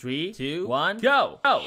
Three, two, one, go! Go!